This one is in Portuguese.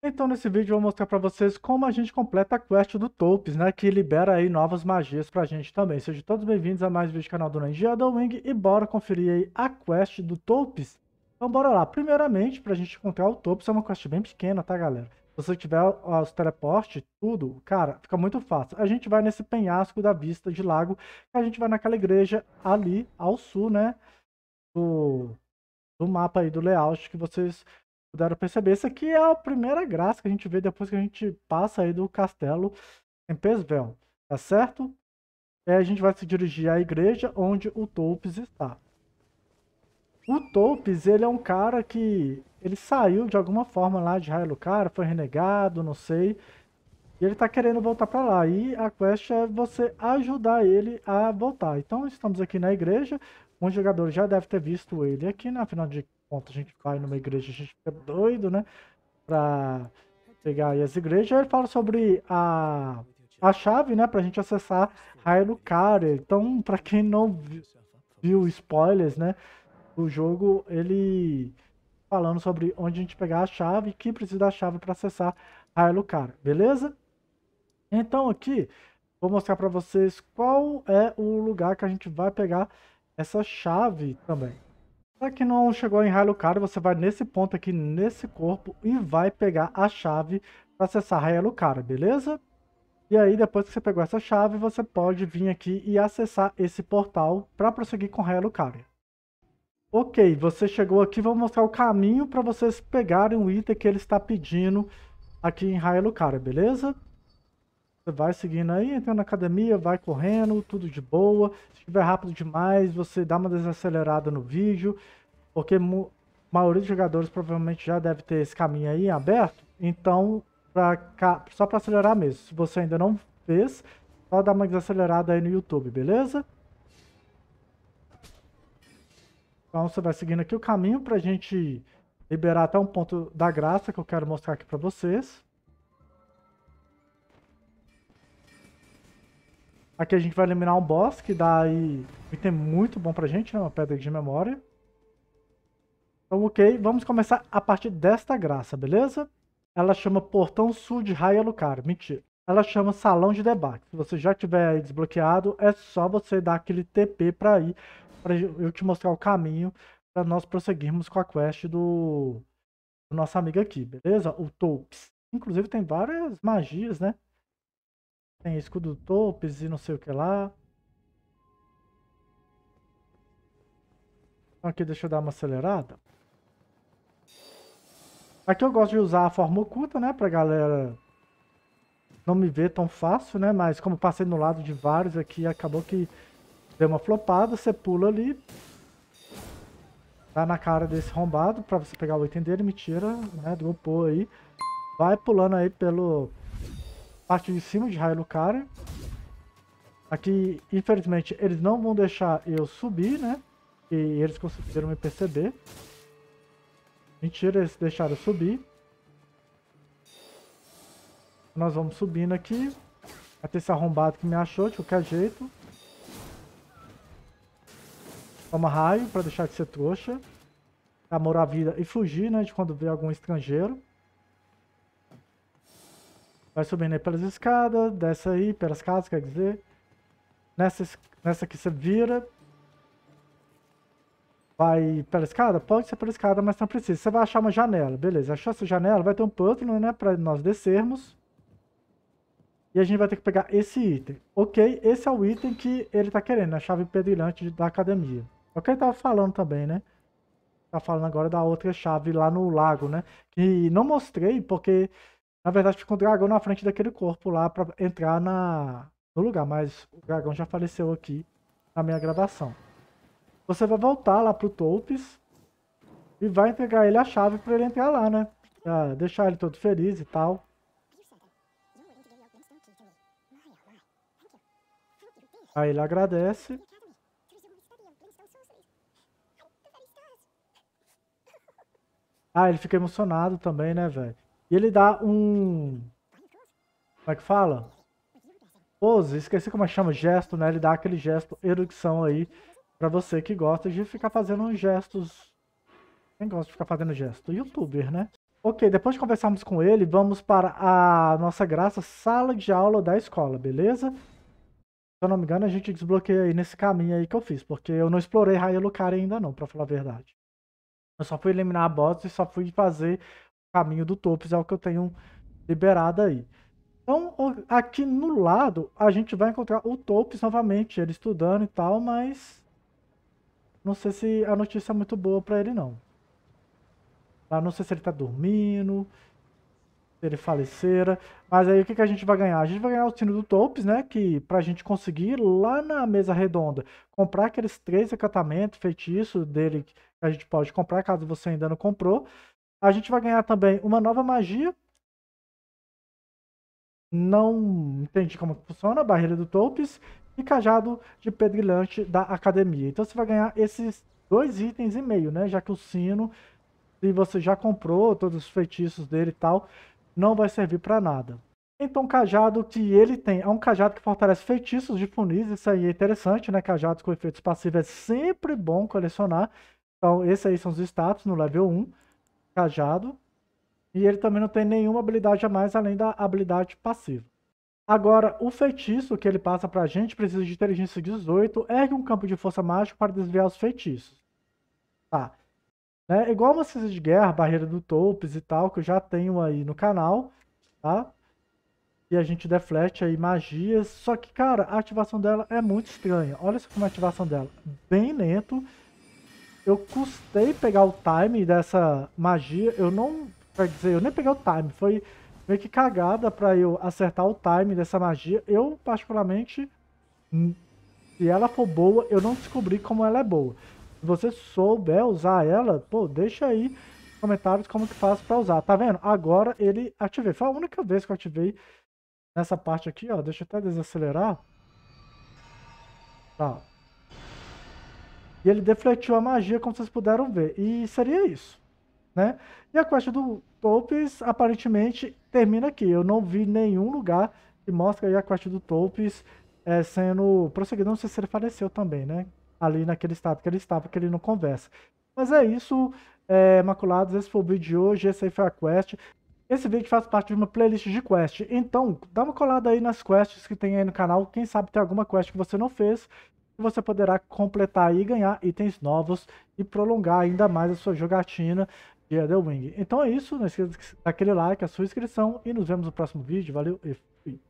Então nesse vídeo eu vou mostrar para vocês como a gente completa a quest do Topes, né, que libera aí novas magias pra gente também. Sejam todos bem-vindos a mais um vídeo do canal do Ninja da Wing e bora conferir aí a quest do Topes. Então bora lá. Primeiramente, pra gente encontrar o Topes, é uma quest bem pequena, tá galera? Se você tiver os teleportes, tudo, cara, fica muito fácil. A gente vai nesse penhasco da vista de lago, a gente vai naquela igreja ali ao sul, né, do, do mapa aí do layout que vocês puderam perceber. Essa aqui é a primeira graça que a gente vê depois que a gente passa aí do castelo em Pesvel, tá certo? E a gente vai se dirigir à igreja onde o Topes está. O Topes, ele é um cara que ele saiu de alguma forma lá de Railucara, foi renegado, não sei. E ele tá querendo voltar para lá. E a quest é você ajudar ele a voltar. Então estamos aqui na igreja. Um jogador já deve ter visto ele aqui, né? Afinal de contas, a gente vai numa igreja, a gente fica doido, né? Pra pegar aí as igrejas. Ele fala sobre a, a chave, né? Pra gente acessar Hyrule Então, pra quem não viu spoilers, né? O jogo, ele falando sobre onde a gente pegar a chave, que precisa da chave para acessar Hyrule beleza? Então aqui, vou mostrar para vocês qual é o lugar que a gente vai pegar essa chave também. Para quem não chegou em Hyrule você vai nesse ponto aqui, nesse corpo, e vai pegar a chave para acessar Hyrule beleza? E aí, depois que você pegou essa chave, você pode vir aqui e acessar esse portal para prosseguir com Hyrule Ok, você chegou aqui, vou mostrar o caminho para vocês pegarem o item que ele está pedindo aqui em Hyrule beleza? Você vai seguindo aí, entra na academia, vai correndo, tudo de boa. Se estiver rápido demais, você dá uma desacelerada no vídeo, porque a maioria dos jogadores provavelmente já deve ter esse caminho aí aberto. Então, pra, só para acelerar mesmo. Se você ainda não fez, só dá uma desacelerada aí no YouTube, beleza? Então você vai seguindo aqui o caminho para a gente liberar até um ponto da graça que eu quero mostrar aqui para vocês. Aqui a gente vai eliminar um boss, que dá aí um item muito bom pra gente, né? Uma pedra de memória. Então, ok. Vamos começar a partir desta graça, beleza? Ela chama Portão Sul de Raia Lucar. Mentira. Ela chama Salão de Debate. Se você já tiver aí desbloqueado, é só você dar aquele TP pra ir, pra eu te mostrar o caminho para nós prosseguirmos com a quest do, do nosso amigo aqui, beleza? O Topes. Inclusive tem várias magias, né? Tem escudo topes e não sei o que lá. Aqui deixa eu dar uma acelerada. Aqui eu gosto de usar a forma oculta, né? Pra galera não me ver tão fácil, né? Mas como passei no lado de vários aqui, acabou que deu uma flopada. Você pula ali. Tá na cara desse rombado pra você pegar o item dele. Mentira, né? Dropou aí. Vai pulando aí pelo, parte de cima de Hyrule Aqui, infelizmente, eles não vão deixar eu subir, né? E eles conseguiram me perceber. Mentira, eles deixaram eu subir. Nós vamos subindo aqui. Até esse arrombado que me achou de qualquer jeito. Toma raio para deixar de ser trouxa. Amor à vida e fugir, né? De quando vê algum estrangeiro. Vai subindo aí pelas escadas, desce aí pelas casas, quer dizer. Nessa, nessa aqui você vira. Vai pela escada? Pode ser pela escada, mas não precisa. Você vai achar uma janela, beleza. Achou essa janela, vai ter um pântano, né, pra nós descermos. E a gente vai ter que pegar esse item. Ok, esse é o item que ele tá querendo, a chave pedrilhante da academia. É o que ele tava falando também, né? Tá falando agora da outra chave lá no lago, né? Que não mostrei porque na verdade, fica um dragão na frente daquele corpo lá para entrar na, no lugar, mas o dragão já faleceu aqui na minha gravação. Você vai voltar lá pro Topes e vai entregar ele a chave para ele entrar lá, né? Pra deixar ele todo feliz e tal. Aí ele agradece. Ah, ele fica emocionado também, né, velho? E ele dá um... Como é que fala? Pose, esqueci como é que chama, gesto, né? Ele dá aquele gesto erudição aí pra você que gosta de ficar fazendo gestos... Quem gosta de ficar fazendo gesto? Youtuber, né? Ok, depois de conversarmos com ele, vamos para a nossa graça sala de aula da escola, beleza? Se eu não me engano, a gente desbloqueia aí nesse caminho aí que eu fiz, porque eu não explorei Raia Lucaria ainda não, pra falar a verdade. Eu só fui eliminar a bots e só fui fazer caminho do Topos, é o que eu tenho liberado aí. Então, aqui no lado, a gente vai encontrar o Topos novamente, ele estudando e tal, mas não sei se a notícia é muito boa pra ele não. Lá não sei se ele tá dormindo, se ele falecera. Mas aí o que, que a gente vai ganhar? A gente vai ganhar o sino do Topes, né? Que pra gente conseguir lá na mesa redonda comprar aqueles três encantamentos, feitiços dele que a gente pode comprar, caso você ainda não comprou. A gente vai ganhar também uma nova magia. Não entendi como funciona, barreira do Topes e cajado de pedrilhante da academia. Então você vai ganhar esses dois itens e meio, né? Já que o sino se você já comprou todos os feitiços dele e tal, não vai servir para nada. Então, o cajado que ele tem é um cajado que fortalece feitiços de funis. Isso aí é interessante, né? Cajados com efeitos passivos é sempre bom colecionar. Então, esses aí são os status no level 1, cajado. E ele também não tem nenhuma habilidade a mais além da habilidade passiva. Agora, o feitiço que ele passa pra gente precisa de inteligência 18, ergue um campo de força mágica para desviar os feitiços. Tá. Né? Igual uma ciência de guerra, barreira do topes e tal, que eu já tenho aí no canal, tá? E a gente deflete aí magias, só que, cara, a ativação dela é muito estranha. Olha só como é a ativação dela, bem lento. Eu custei pegar o time dessa magia, eu não, quer dizer, eu nem peguei o time, foi meio que cagada pra eu acertar o time dessa magia. Eu, particularmente, hum, se ela for boa, eu não descobri como ela é boa. Se você souber usar ela, pô, deixa aí nos comentários como que faz pra usar. Tá vendo? Agora ele ativei. Foi a única vez que eu ativei nessa parte aqui, ó. Deixa eu até desacelerar. Tá. Ele defletiu a magia, como vocês puderam ver. E seria isso, né? E a quest do Topes, aparentemente, termina aqui. Eu não vi nenhum lugar que mostre aí a quest do Topes é, sendo prosseguida. Não sei se ele faleceu também, né? ali naquele estado que ele estava, que ele não conversa. Mas é isso, é, Maculados, esse foi o vídeo de hoje, esse aí foi a quest. Esse vídeo faz parte de uma playlist de quest, então dá uma colada aí nas quests que tem aí no canal, quem sabe tem alguma quest que você não fez, você poderá completar e ganhar itens novos e prolongar ainda mais a sua jogatina de The Wing. Então é isso, não esqueça daquele like, a sua inscrição e nos vemos no próximo vídeo, valeu e fui!